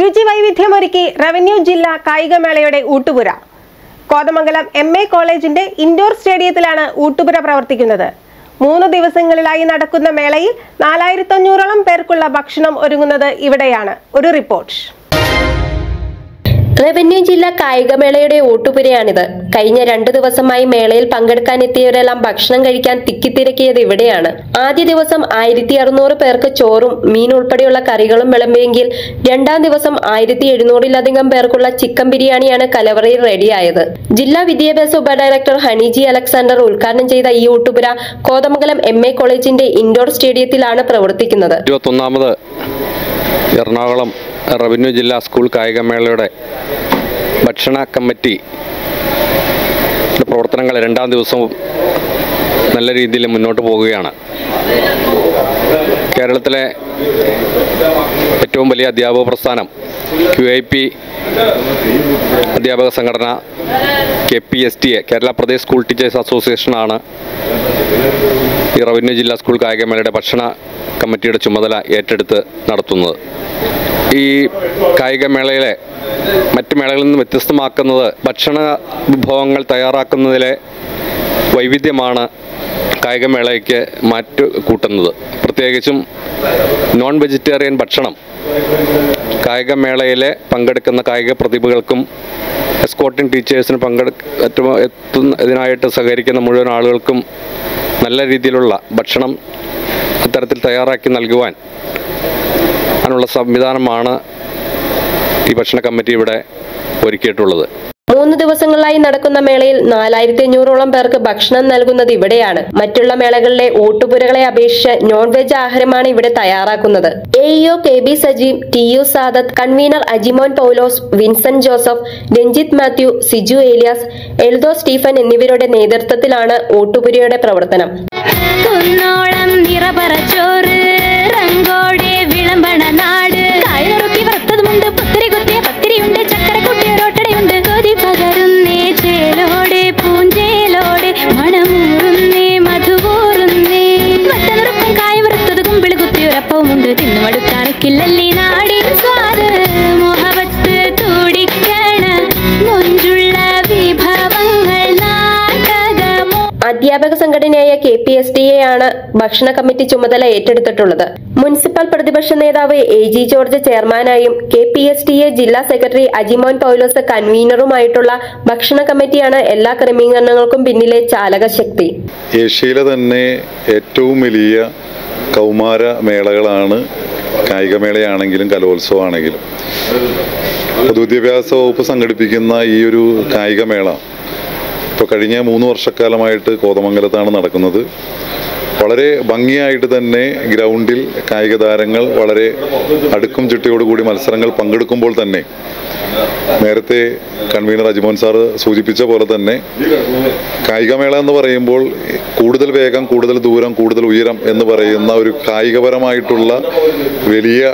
രുചി വൈവിധ്യമൊരുക്കി റവന്യൂ ജില്ലാ കായികമേളയുടെ ഊട്ടുപുര. കോതമംഗലം എം എ കോളേജിന്റെ ഇൻഡോർ സ്റ്റേഡിയത്തിലാണ് ഊട്ടുപുര പ്രവർത്തിക്കുന്നത്. മൂന്ന് ദിവസങ്ങളിലായി നടക്കുന്ന മേളയിൽ നാലായിരത്തഞ്ഞൂറോളം പേർക്കുള്ള ഭക്ഷണം ഒരുങ്ങുന്നത് ഇവിടെയാണ്. ഒരു റിപ്പോർട്ട്. റവന്യൂ ജില്ലാ കായികമേളയുടെ ഓട്ടുപുരയാണിത്. കഴിഞ്ഞ രണ്ടു ദിവസമായി മേളയിൽ പങ്കെടുക്കാൻ എത്തിയവരെല്ലാം ഭക്ഷണം കഴിക്കാൻ തിക്കിത്തിരക്കിയത് ഇവിടെയാണ്. ആദ്യ ദിവസം ആയിരത്തി അറുന്നൂറ് പേർക്ക് ചോറും മീൻ ഉൾപ്പെടെയുള്ള കറികളും വിളമ്പിയെങ്കിൽ രണ്ടാം ദിവസം ആയിരത്തി എഴുന്നൂറിലധികം പേർക്കുള്ള ചിക്കൻ ബിരിയാണിയാണ് കലവറയിൽ റെഡിയായത്. ജില്ലാ വിദ്യാഭ്യാസ ഉപഡയറക്ടർ ഹണിജി അലക്സാണ്ടർ ഉദ്ഘാടനം ചെയ്ത ഈ ഓട്ടുപുര കോതമംഗലം എം എ കോളേജിന്റെ ഇൻഡോർ സ്റ്റേഡിയത്തിലാണ് പ്രവർത്തിക്കുന്നത്. എറണാകുളം റവന്യൂ ജില്ലാ സ്കൂൾ കായികമേളയുടെ ഭക്ഷണ കമ്മിറ്റി പ്രവർത്തനങ്ങൾ രണ്ടാം ദിവസവും നല്ല രീതിയിൽ മുന്നോട്ട് പോവുകയാണ് കേരളത്തിലെ ഏറ്റവും വലിയ അധ്യാപക പ്രസ്ഥാനം ക്യു ഐ പി അധ്യാപക സംഘടന K P S T A Kerala Pradesh school teachers അസോസിയേഷനാണ് ഈ റവന്യൂ ജില്ലാ സ്കൂൾ കായികമേളയുടെ ഭക്ഷണ കമ്മിറ്റിയുടെ ചുമതല ഏറ്റെടുത്ത് നടത്തുന്നത്. ഈ കായികമേളയിലെ മറ്റ് മേളകളിൽ നിന്ന് വ്യത്യസ്തമാക്കുന്നത് ഭക്ഷണ വിഭവങ്ങൾ തയ്യാറാക്കുന്നതിലെ വൈവിധ്യമാണ് കായികമേളയ്ക്ക് മാറ്റു കൂട്ടുന്നത്. പ്രത്യേകിച്ചും നോൺ വെജിറ്റേറിയൻ ഭക്ഷണം കായികമേളയിലെ പങ്കെടുക്കുന്ന കായിക പ്രതിഭകൾക്കും എസ്കോട്ടിംഗ് ടീച്ചേഴ്സിന് പങ്കെടുക്ക എത്തുന്നതിനായിട്ട് സഹകരിക്കുന്ന മുഴുവൻ ആളുകൾക്കും നല്ല രീതിയിലുള്ള ഭക്ഷണം അത്തരത്തിൽ തയ്യാറാക്കി നൽകുവാൻ അതിനുള്ള സംവിധാനമാണ് ഈ ഭക്ഷണ കമ്മിറ്റി ഇവിടെ ഒരുക്കിയിട്ടുള്ളത്. മൂന്ന് ദിവസങ്ങളിലായി നടക്കുന്ന മേളയിൽ നാലായിരത്തി അഞ്ഞൂറോളം പേർക്ക് ഭക്ഷണം നൽകുന്നത് ഇവിടെയാണ്. മറ്റുള്ള മേളകളിലെ ഓട്ടുപുരകളെ അപേക്ഷിച്ച് നോൺ വെജ് ആഹാരമാണ് ഇവിടെ തയ്യാറാക്കുന്നത്. A E O K B Sajeev T U Sadath convener Ajimon Paulose Vincent Joseph Ranjith Mathew Siju Elias Eldho Stephen എന്നിവരുടെ നേതൃത്വത്തിലാണ് ഓട്ടുപുരയുടെ പ്രവർത്തനം. അധ്യാപക സംഘടനയായ K P S D A ആണ് ഭക്ഷണ കമ്മിറ്റി ചുമതല ഏറ്റെടുത്തിട്ടുള്ളത്. മുനിസിപ്പൽ പ്രതിപക്ഷ നേതാവ് A G George ചെയർമാനായും K P S D A ജില്ലാ സെക്രട്ടറി അജിമോൻ പൗലോസ് കൺവീനറുമായിട്ടുള്ള ഭക്ഷണ കമ്മിറ്റിയാണ് എല്ലാ ക്രമീകരണങ്ങൾക്കും പിന്നിലെ ചാലകശക്തി. ഏഷ്യയിലെ തന്നെ ഏറ്റവും വലിയ കൗമാര മേളകളാണ് കായികമേളയാണെങ്കിലും കലോത്സവമാണെങ്കിലും. പൊതുവിദ്യാഭ്യാസ വകുപ്പ് സംഘടിപ്പിക്കുന്ന ഈ ഒരു കായികമേള ഇപ്പോൾ കഴിഞ്ഞ മൂന്ന് വർഷക്കാലമായിട്ട് കോതമംഗലത്താണ് നടക്കുന്നത്. വളരെ ഭംഗിയായിട്ട് തന്നെ ഗ്രൗണ്ടിൽ കായിക താരങ്ങൾ വളരെ അടുക്കും ചിട്ടയോടുകൂടി മത്സരങ്ങൾ പങ്കെടുക്കുമ്പോൾ തന്നെ നേരത്തെ കൺവീനർ അജിമോൻ സാറ് സൂചിപ്പിച്ച പോലെ തന്നെ കായികമേള എന്ന് പറയുമ്പോൾ കൂടുതൽ വേഗം കൂടുതൽ ദൂരം കൂടുതൽ ഉയരം എന്ന് പറയുന്ന ഒരു കായികപരമായിട്ടുള്ള വലിയ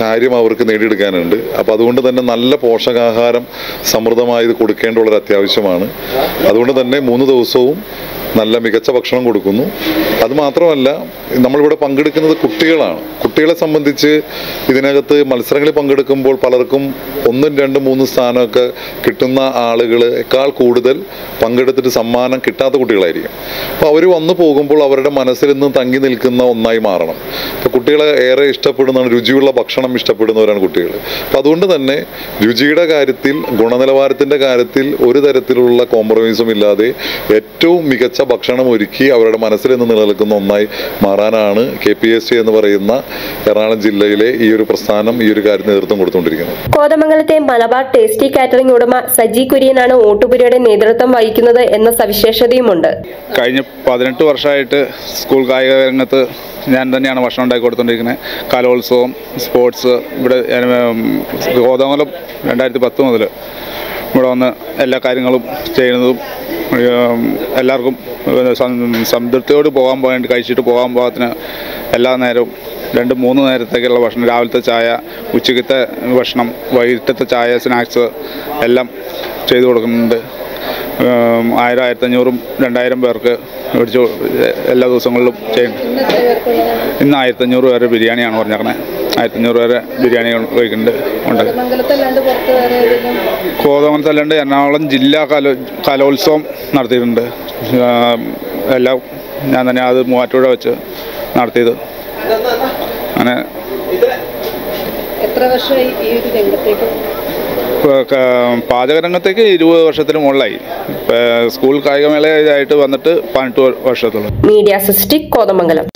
കാര്യം അവർക്ക് നേടിയെടുക്കാനുണ്ട്. അപ്പോൾ അതുകൊണ്ട് തന്നെ നല്ല പോഷകാഹാരം സമൃദ്ധമായി ഇത് കൊടുക്കേണ്ടുള്ളൊരു അത്യാവശ്യമാണ്. അതുകൊണ്ട് തന്നെ മൂന്ന് ദിവസവും നല്ല മികച്ച ഭക്ഷണം കൊടുക്കുന്നു. അതുമാത്രമല്ല നമ്മളിവിടെ പങ്കെടുക്കുന്നത് കുട്ടികളാണ്. കുട്ടികളെ സംബന്ധിച്ച് ഇതിനകത്ത് മത്സരങ്ങളിൽ പങ്കെടുക്കുമ്പോൾ പലർക്കും ഒന്നും രണ്ടും മൂന്നും സ്ഥാനമൊക്കെ കിട്ടുന്ന ആളുകളെക്കാൾ കൂടുതൽ പങ്കെടുത്തിട്ട് സമ്മാനം കിട്ടാത്ത കുട്ടികളായിരിക്കും. അപ്പോൾ അവർ വന്നു പോകുമ്പോൾ അവരുടെ മനസ്സിൽ നിന്ന് തങ്ങി നിൽക്കുന്ന ഒന്നായി മാറണം. ഇപ്പോൾ കുട്ടികളെ ഏറെ ഇഷ്ടപ്പെടുന്നതാണ് രുചിയുള്ള ഭക്ഷണം ഇഷ്ടപ്പെടുന്നവരാണ് കുട്ടികൾ അപ്പോൾ അതുകൊണ്ട് തന്നെ രുചിയുടെ കാര്യത്തിൽ ഗുണനിലവാരത്തിന്റെ കാര്യത്തിൽ ഒരു തരത്തിലുള്ള കോംപ്രമൈസും ഇല്ലാതെ ഏറ്റവും മികച്ച ഭക്ഷണം ഒരുക്കി അവരുടെ മനസ്സിൽ നിന്ന് നിലനിൽക്കുന്ന ഒന്നായി മാറാനാണ് കെ പി എസ് സി എന്ന് പറയുന്ന എറണാകുളം ജില്ലയിലെ ഈ ഒരു പ്രസ്ഥാനം ഈ ഒരു കാര്യത്തിന് നേതൃത്വം കൊടുത്തുകൊണ്ടിരിക്കുന്നത്. കോതമംഗലത്തെ മലബാർ ടേസ്റ്റി കാറ്ററിംഗ് ഉടമ സജി കുര്യനാണ് ഓട്ടുപുരിയുടെ നേതൃത്വം വഹിക്കുന്നത് എന്ന സവിശേഷതയുമുണ്ട്. കഴിഞ്ഞ പതിനെട്ട് വർഷമായിട്ട് സ്കൂൾ കായിക രംഗത്ത് ഞാൻ തന്നെയാണ് ഭക്ഷണം ഉണ്ടാക്കി കൊടുത്തുകൊണ്ടിരിക്കുന്നത്. കലോത്സവം സ്പോർട്സ് ഇവിടെ കോതമംഗലം രണ്ടായിരത്തി പത്ത് മുതൽ ഇവിടെ വന്ന് എല്ലാ കാര്യങ്ങളും ചെയ്യുന്നതും എല്ലാവർക്കും സംതൃപ്തിയോട് പോകാൻ വേണ്ടി കഴിച്ചിട്ട് പോകാൻ പാകത്തിന് എല്ലാ നേരവും രണ്ട് മൂന്ന് നേരത്തേക്കുള്ള ഭക്ഷണം രാവിലത്തെ ചായ ഉച്ചക്കത്തെ ഭക്ഷണം വൈകിട്ടത്തെ ചായ സ്നാക്സ് എല്ലാം ചെയ്തു കൊടുക്കുന്നുണ്ട്. ആയിരം ആയിരത്തഞ്ഞൂറും രണ്ടായിരം പേർക്ക് മേടിച്ചു എല്ലാ ദിവസങ്ങളിലും ചെയ്യുന്നു ഇന്ന് ആയിരത്തഞ്ഞൂറ് പേര് ബിരിയാണിയാണ് പറഞ്ഞേക്കണേ ആയിരത്തി അഞ്ഞൂറ് വരെ ബിരിയാണി കഴിക്കുന്നുണ്ട്. ഉണ്ട്. കോതമംഗലത്തല്ലാണ്ട് എറണാകുളം ജില്ലാ കലോ കലോത്സവം നടത്തിയിട്ടുണ്ട്. എല്ലാം ഞാൻ തന്നെ അത് മൂവാറ്റുപുഴ വെച്ച് നടത്തിയത്. അങ്ങനെ എത്ര വർഷമായി ഈ ഒരു രംഗത്തേക്ക്? പാചകരംഗത്തേക്ക് ഇരുപത് വർഷത്തിന് മുകളിലായി. സ്കൂൾ കായികമേളയായിട്ട് വന്നിട്ട് പതിനെട്ട് വർഷത്തോളം. മീഡിയ സിസ്റ്റിക് കോതമംഗലം.